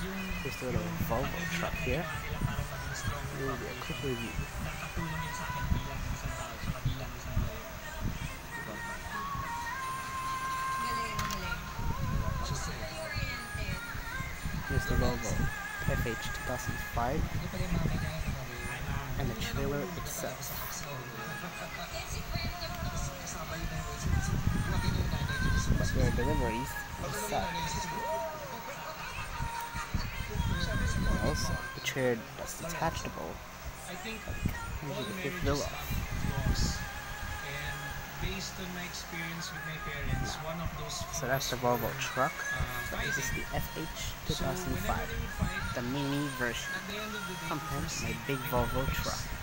Here's the little Volvo truck here. Be a quick review. Here's the Volvo FH 2005 and the trailer itself. But their deliveries suck. Chair that's detachable, like fifth wheel off. based on my experience with my parents, one of those So that's the Volvo truck. uh, This is the FH 2005, they would fight, the mini version. the the day, Sometimes my big Volvo truck.